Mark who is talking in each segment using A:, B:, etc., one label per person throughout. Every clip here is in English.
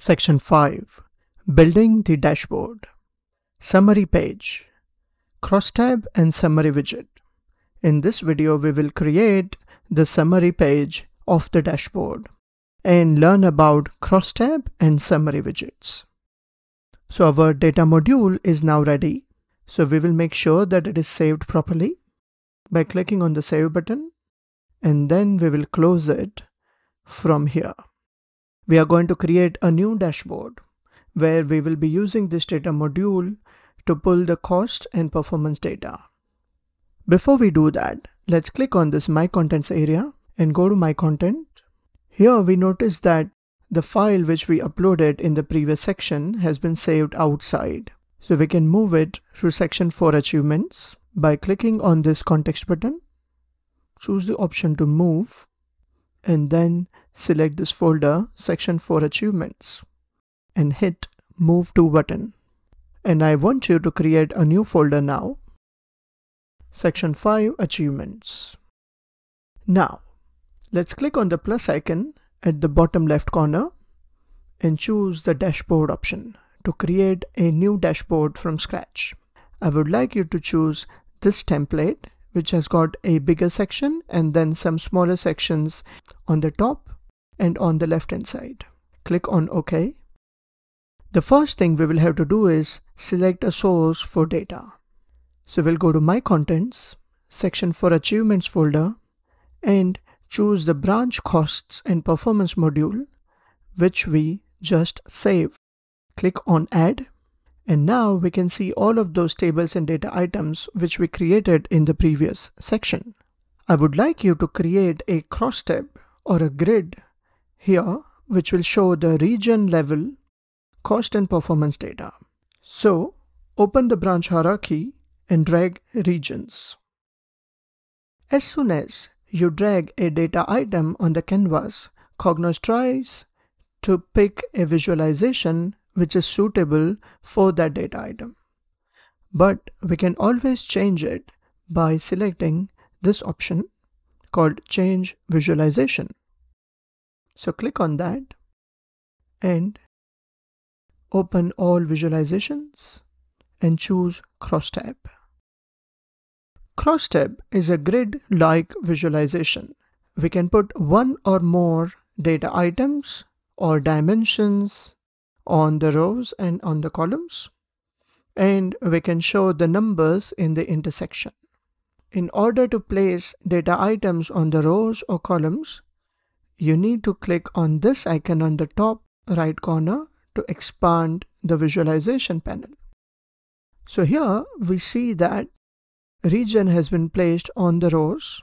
A: Section 5 Building the Dashboard Summary Page Crosstab and Summary Widget In this video we will create the summary page of the dashboard and learn about crosstab and summary widgets. So our data module is now ready. So we will make sure that it is saved properly by clicking on the save button and then we will close it from here. We are going to create a new dashboard where we will be using this data module to pull the cost and performance data. Before we do that, let's click on this My Contents area and go to My Content. Here we notice that the file which we uploaded in the previous section has been saved outside. So we can move it through section for achievements by clicking on this context button. Choose the option to move and then select this folder section for achievements and hit move to button. And I want you to create a new folder now. Section 5 achievements. Now let's click on the plus icon at the bottom left corner and choose the dashboard option to create a new dashboard from scratch. I would like you to choose this template which has got a bigger section and then some smaller sections on the top and on the left hand side. Click on OK. The first thing we will have to do is select a source for data. So we'll go to My Contents, section for Achievements folder, and choose the branch costs and performance module, which we just saved. Click on Add and now we can see all of those tables and data items which we created in the previous section. I would like you to create a cross tab or a grid here which will show the region level cost and performance data. So open the branch hierarchy and drag regions. As soon as you drag a data item on the canvas, Cognos tries to pick a visualization which is suitable for that data item. But we can always change it by selecting this option called change visualization. So click on that and open all visualizations and choose crosstab. Crosstab is a grid-like visualization. We can put one or more data items or dimensions on the rows and on the columns. And we can show the numbers in the intersection. In order to place data items on the rows or columns, you need to click on this icon on the top right corner to expand the visualization panel. So here we see that region has been placed on the rows.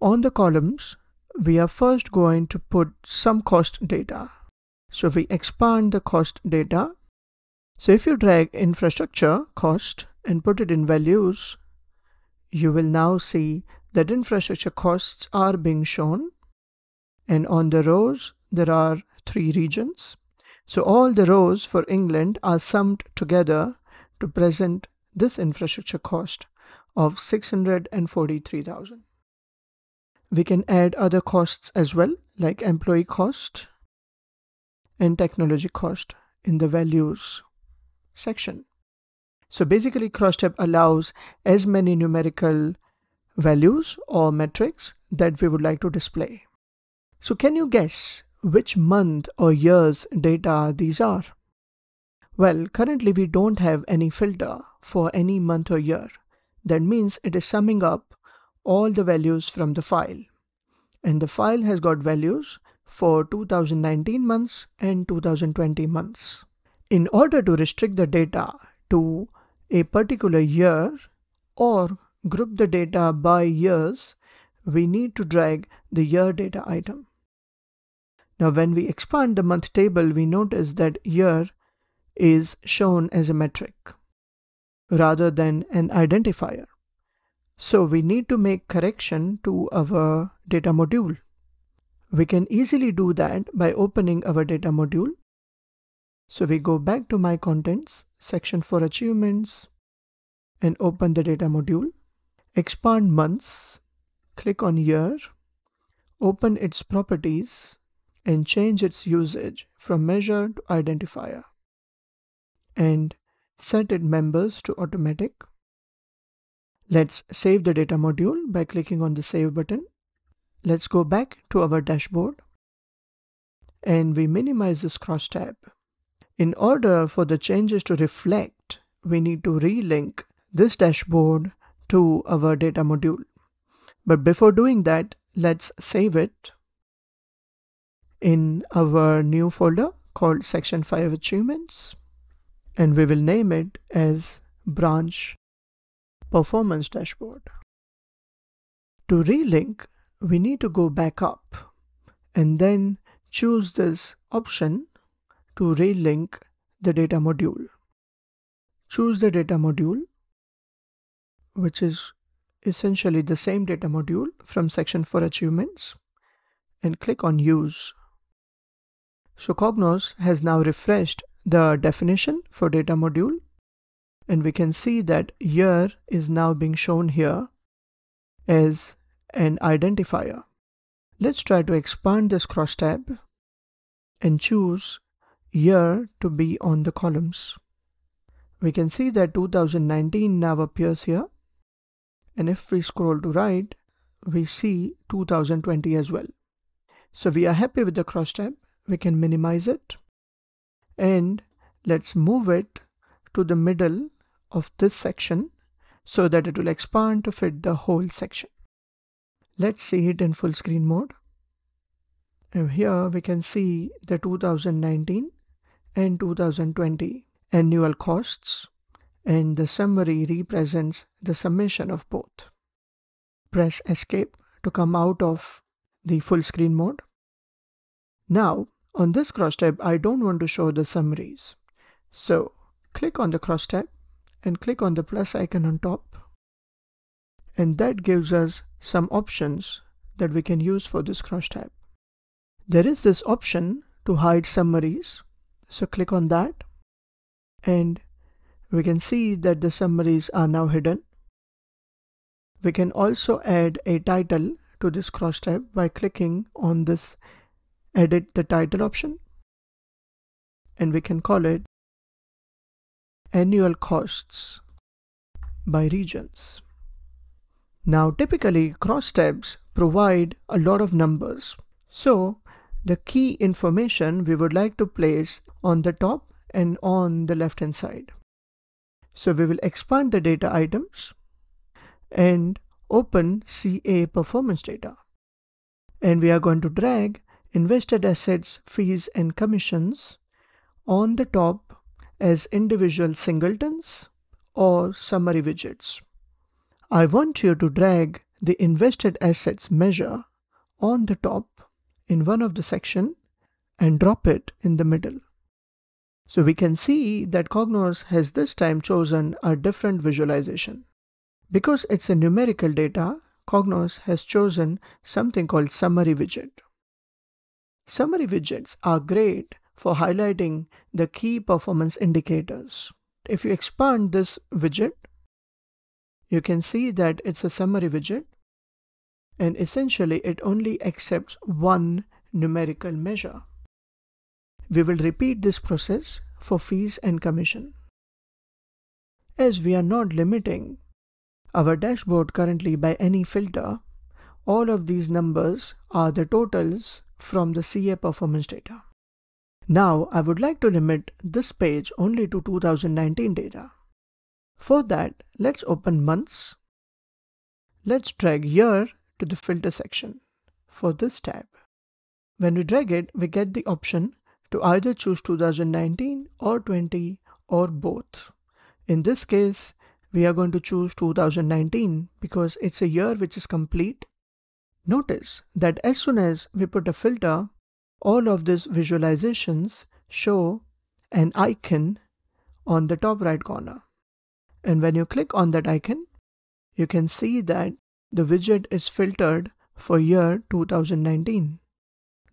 A: On the columns, we are first going to put some cost data. So we expand the cost data, so if you drag infrastructure cost and put it in values, you will now see that infrastructure costs are being shown. And on the rows, there are three regions. So all the rows for England are summed together to present this infrastructure cost of 643,000. We can add other costs as well, like employee cost, and technology cost in the values section. So basically Crosstab allows as many numerical values or metrics that we would like to display. So can you guess which month or years data these are? Well, currently we don't have any filter for any month or year. That means it is summing up all the values from the file. And the file has got values for 2019 months and 2020 months. In order to restrict the data to a particular year or group the data by years, we need to drag the year data item. Now when we expand the month table, we notice that year is shown as a metric rather than an identifier. So we need to make correction to our data module. We can easily do that by opening our data module. So we go back to my contents section for achievements and open the data module. Expand months, click on year, open its properties and change its usage from measure to identifier and set its members to automatic. Let's save the data module by clicking on the save button. Let's go back to our dashboard and we minimize this crosstab. In order for the changes to reflect, we need to relink this dashboard to our data module. But before doing that, let's save it in our new folder called section 5 achievements and we will name it as branch performance dashboard. To relink, we need to go back up and then choose this option to relink the data module. Choose the data module, which is essentially the same data module from section 4 achievements and click on use. So Cognos has now refreshed the definition for data module and we can see that year is now being shown here as an identifier. Let's try to expand this crosstab and choose year to be on the columns. We can see that 2019 now appears here and if we scroll to right we see 2020 as well. So we are happy with the crosstab. We can minimize it and let's move it to the middle of this section so that it will expand to fit the whole section. Let's see it in full screen mode. And here we can see the 2019 and 2020 annual costs and the summary represents the summation of both. Press escape to come out of the full screen mode. Now on this crosstab I don't want to show the summaries. So click on the crosstab and click on the plus icon on top and that gives us some options that we can use for this crosstab. There is this option to hide summaries so click on that and we can see that the summaries are now hidden. We can also add a title to this crosstab by clicking on this edit the title option and we can call it annual costs by regions. Now typically cross tabs provide a lot of numbers. So the key information we would like to place on the top and on the left hand side. So we will expand the data items and open CA performance data. And we are going to drag invested assets, fees and commissions on the top as individual singletons or summary widgets. I want you to drag the invested assets measure on the top in one of the section and drop it in the middle. So we can see that Cognos has this time chosen a different visualization. Because it's a numerical data, Cognos has chosen something called summary widget. Summary widgets are great for highlighting the key performance indicators. If you expand this widget, you can see that it's a summary widget and essentially it only accepts one numerical measure. We will repeat this process for fees and commission. As we are not limiting our dashboard currently by any filter, all of these numbers are the totals from the CA performance data. Now I would like to limit this page only to 2019 data. For that, let's open months. Let's drag year to the filter section for this tab. When we drag it, we get the option to either choose 2019 or 20 or both. In this case, we are going to choose 2019 because it's a year which is complete. Notice that as soon as we put a filter, all of these visualizations show an icon on the top right corner. And when you click on that icon, you can see that the widget is filtered for year 2019.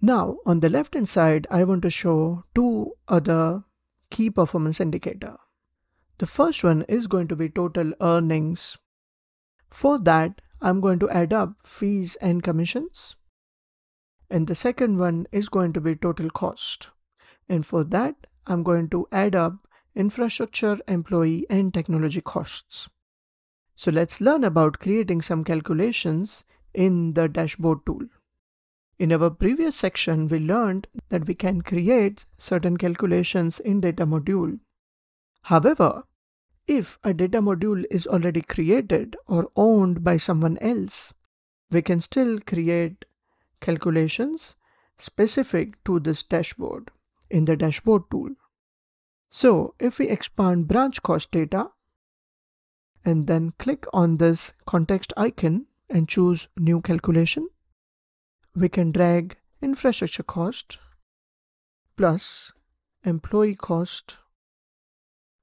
A: Now on the left hand side, I want to show two other key performance indicator. The first one is going to be total earnings. For that, I'm going to add up fees and commissions. And the second one is going to be total cost. And for that, I'm going to add up infrastructure, employee, and technology costs. So let's learn about creating some calculations in the dashboard tool. In our previous section, we learned that we can create certain calculations in data module. However, if a data module is already created or owned by someone else, we can still create calculations specific to this dashboard in the dashboard tool. So if we expand branch cost data and then click on this context icon and choose new calculation, we can drag infrastructure cost plus employee cost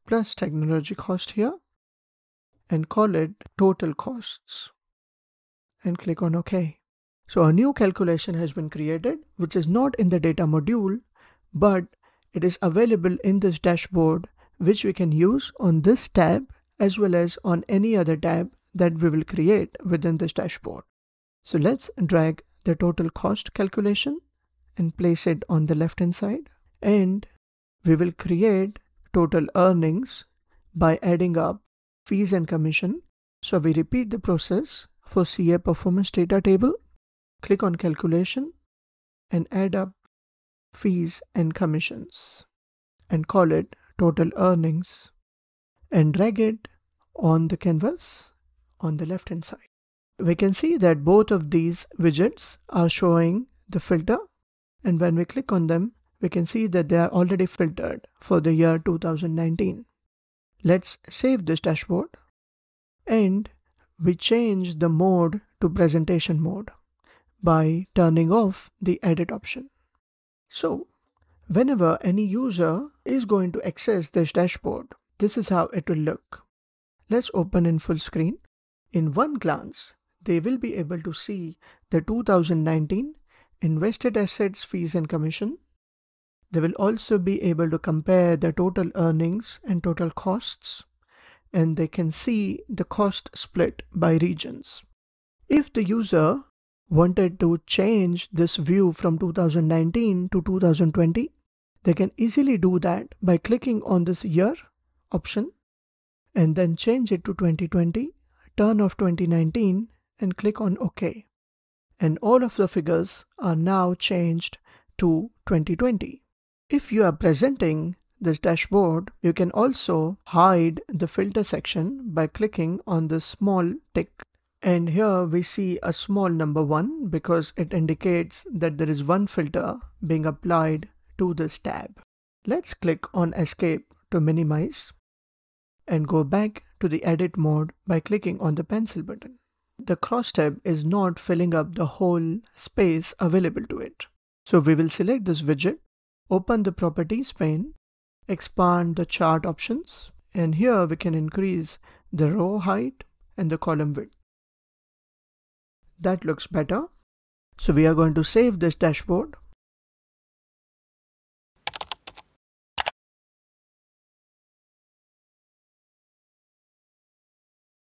A: plus technology cost here and call it total costs and click on OK. So a new calculation has been created which is not in the data module but it is available in this dashboard which we can use on this tab as well as on any other tab that we will create within this dashboard. So let's drag the total cost calculation and place it on the left hand side and we will create total earnings by adding up fees and commission. So we repeat the process for CA performance data table. Click on calculation and add up fees and commissions and call it total earnings and drag it on the canvas on the left hand side. We can see that both of these widgets are showing the filter and when we click on them we can see that they are already filtered for the year 2019. Let's save this dashboard and we change the mode to presentation mode by turning off the edit option. So whenever any user is going to access this dashboard, this is how it will look. Let's open in full screen. In one glance, they will be able to see the 2019 invested assets, fees and commission, they will also be able to compare the total earnings and total costs, and they can see the cost split by regions. If the user wanted to change this view from 2019 to 2020, they can easily do that by clicking on this year option and then change it to 2020, turn off 2019 and click on OK. And all of the figures are now changed to 2020. If you are presenting this dashboard, you can also hide the filter section by clicking on the small tick. And here we see a small number one because it indicates that there is one filter being applied to this tab. Let's click on escape to minimize and go back to the edit mode by clicking on the pencil button. The cross tab is not filling up the whole space available to it. So we will select this widget Open the properties pane, expand the chart options, and here we can increase the row height and the column width. That looks better. So we are going to save this dashboard